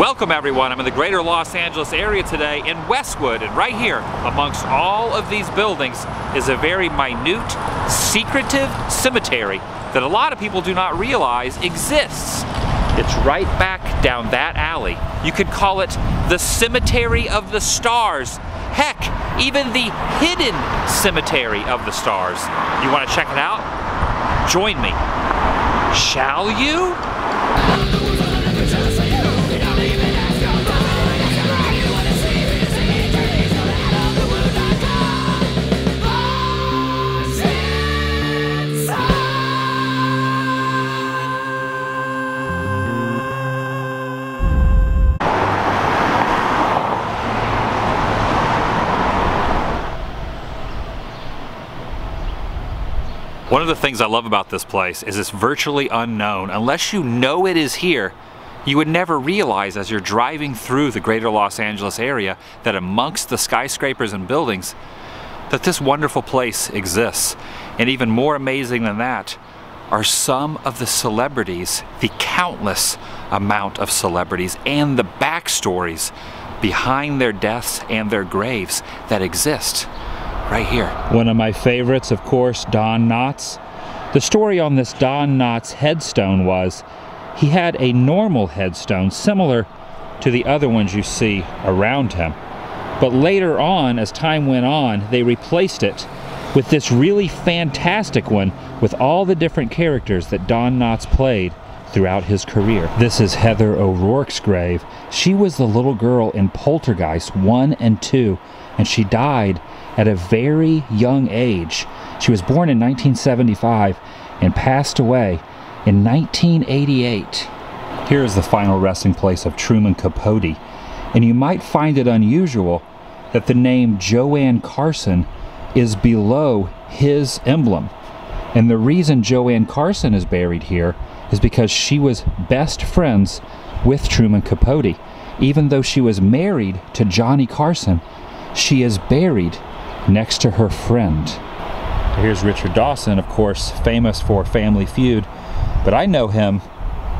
Welcome everyone, I'm in the greater Los Angeles area today in Westwood and right here amongst all of these buildings is a very minute, secretive cemetery that a lot of people do not realize exists. It's right back down that alley. You could call it the Cemetery of the Stars. Heck, even the hidden Cemetery of the Stars. You want to check it out? Join me. Shall you? One of the things I love about this place is it's virtually unknown. Unless you know it is here, you would never realize as you're driving through the greater Los Angeles area that amongst the skyscrapers and buildings that this wonderful place exists. And even more amazing than that are some of the celebrities, the countless amount of celebrities and the backstories behind their deaths and their graves that exist right here. One of my favorites, of course, Don Knotts. The story on this Don Knotts headstone was he had a normal headstone similar to the other ones you see around him. But later on, as time went on, they replaced it with this really fantastic one with all the different characters that Don Knotts played throughout his career. This is Heather O'Rourke's grave. She was the little girl in Poltergeist 1 and 2, and she died at a very young age. She was born in 1975 and passed away in 1988. Here is the final resting place of Truman Capote, and you might find it unusual that the name Joanne Carson is below his emblem. And the reason Joanne Carson is buried here is because she was best friends with Truman Capote. Even though she was married to Johnny Carson, she is buried next to her friend. Here's Richard Dawson, of course, famous for Family Feud, but I know him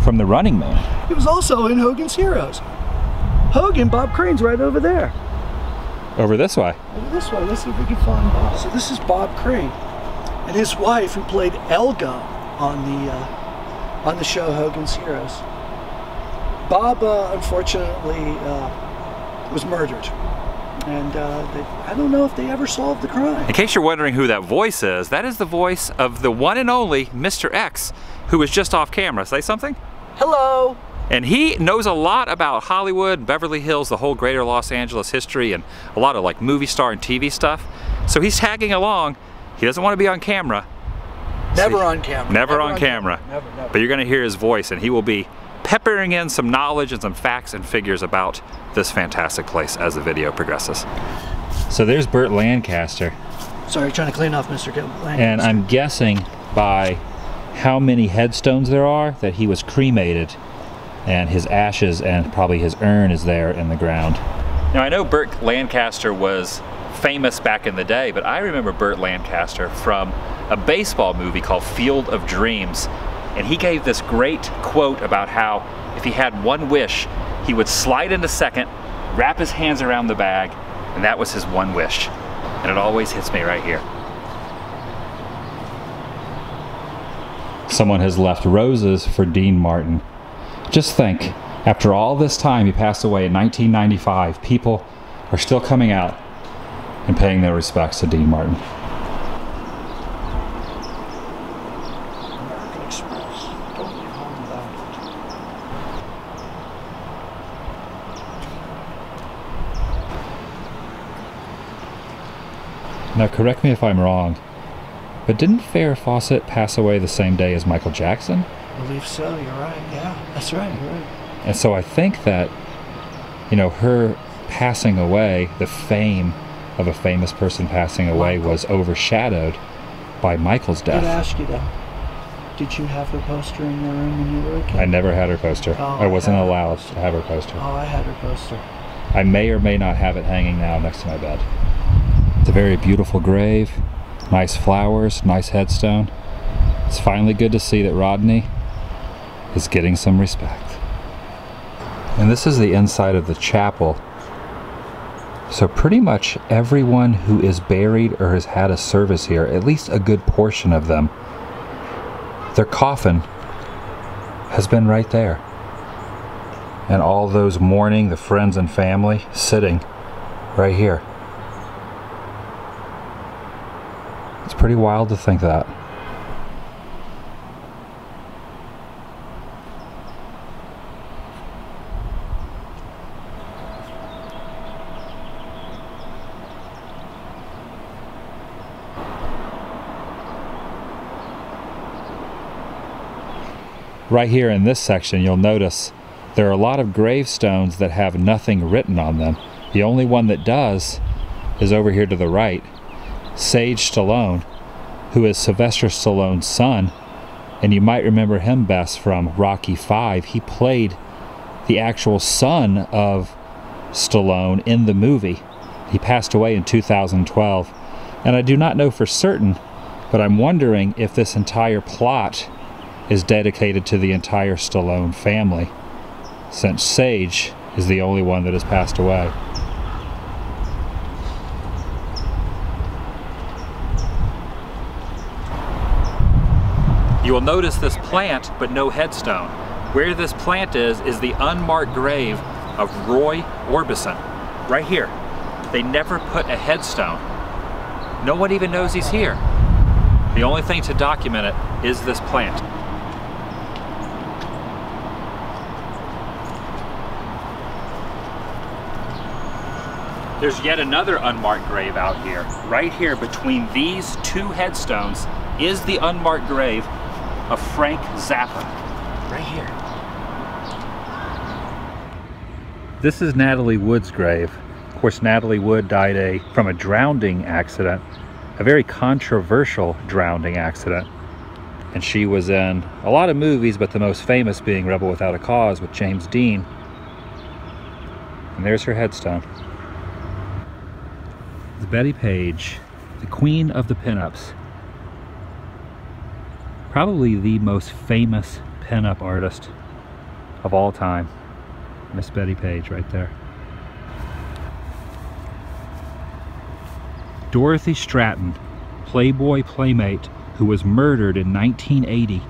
from The Running Man. He was also in Hogan's Heroes. Hogan, Bob Crane's right over there. Over this way? Over this way. Let's see if we can find Bob. So this is Bob Crane and his wife who played Elga on the uh, on the show Hogan's Heroes. Bob, uh, unfortunately, uh, was murdered and uh, they, I don't know if they ever solved the crime. In case you're wondering who that voice is, that is the voice of the one and only Mr. X, who was just off camera. Say something? Hello. And he knows a lot about Hollywood, Beverly Hills, the whole greater Los Angeles history, and a lot of like movie star and TV stuff. So he's tagging along. He doesn't want to be on camera. Never on camera. Never, never on, on, camera. camera. Never, never. But you're going to hear his voice, and he will be peppering in some knowledge and some facts and figures about this fantastic place as the video progresses. So there's Burt Lancaster. Sorry, trying to clean off Mr. Lancaster. And I'm guessing by how many headstones there are that he was cremated and his ashes and probably his urn is there in the ground. Now I know Burt Lancaster was famous back in the day, but I remember Burt Lancaster from a baseball movie called Field of Dreams. And he gave this great quote about how if he had one wish, he would slide into second, wrap his hands around the bag, and that was his one wish. And it always hits me right here. Someone has left roses for Dean Martin. Just think, after all this time he passed away in 1995, people are still coming out and paying their respects to Dean Martin. Now, correct me if I'm wrong, but didn't Farrah Fawcett pass away the same day as Michael Jackson? I believe so. You're right. Yeah, that's right. You're right. And so I think that, you know, her passing away, the fame of a famous person passing away Michael. was overshadowed by Michael's death. I ask you though, did you have her poster in your room when you were a kid? I never had her poster. Oh, I wasn't allowed to have her poster. Oh, I had her poster. I may or may not have it hanging now next to my bed. It's a very beautiful grave, nice flowers, nice headstone. It's finally good to see that Rodney is getting some respect. And this is the inside of the chapel. So pretty much everyone who is buried or has had a service here, at least a good portion of them, their coffin has been right there. And all those mourning, the friends and family, sitting right here. Pretty wild to think that. Right here in this section, you'll notice there are a lot of gravestones that have nothing written on them. The only one that does is over here to the right. Sage Stallone, who is Sylvester Stallone's son, and you might remember him best from Rocky Five. He played the actual son of Stallone in the movie. He passed away in 2012. And I do not know for certain, but I'm wondering if this entire plot is dedicated to the entire Stallone family, since Sage is the only one that has passed away. You will notice this plant, but no headstone. Where this plant is, is the unmarked grave of Roy Orbison, right here. They never put a headstone. No one even knows he's here. The only thing to document it is this plant. There's yet another unmarked grave out here. Right here between these two headstones is the unmarked grave of Frank Zappa. Right here. This is Natalie Wood's grave. Of course, Natalie Wood died a, from a drowning accident, a very controversial drowning accident. And she was in a lot of movies, but the most famous being Rebel Without a Cause with James Dean. And there's her headstone. Bettie Page, the queen of the pinups. Probably the most famous pinup artist of all time. Miss Betty Page right there. Dorothy Stratten, Playboy Playmate, who was murdered in 1980,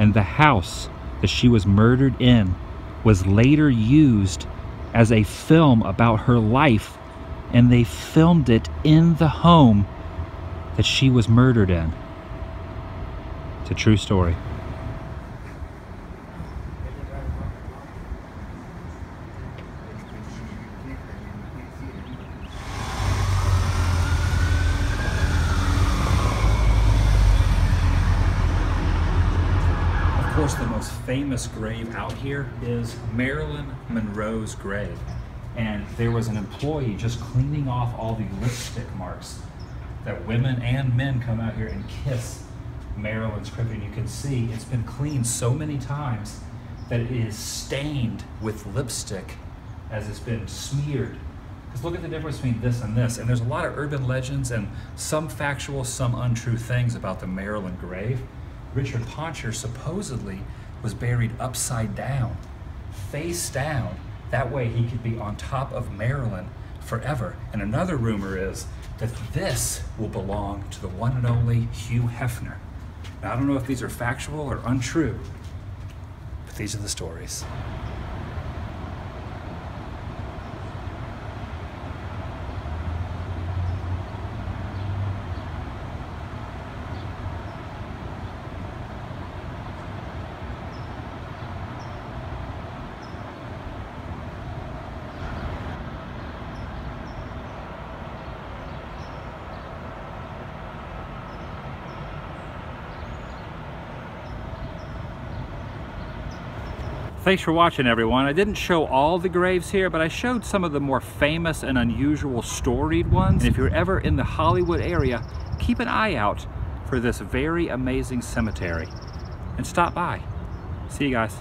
and the house that she was murdered in was later used as a film about her life and they filmed it in the home that she was murdered in. It's a true story. Of course, the most famous grave out here is Marilyn Monroe's grave and there was an employee just cleaning off all the lipstick marks that women and men come out here and kiss Marilyn's crypt. And you can see it's been cleaned so many times that it is stained with lipstick as it's been smeared. Because look at the difference between this and this. And there's a lot of urban legends and some factual, some untrue things about the Marilyn grave. Richard Poncher supposedly was buried upside down, face down, that way he could be on top of Marilyn forever. And another rumor is that this will belong to the one and only Hugh Hefner. Now, I don't know if these are factual or untrue, but these are the stories. Thanks for watching everyone. I didn't show all the graves here, but I showed some of the more famous and unusual storied ones. And if you're ever in the Hollywood area, keep an eye out for this very amazing cemetery and stop by. See you guys.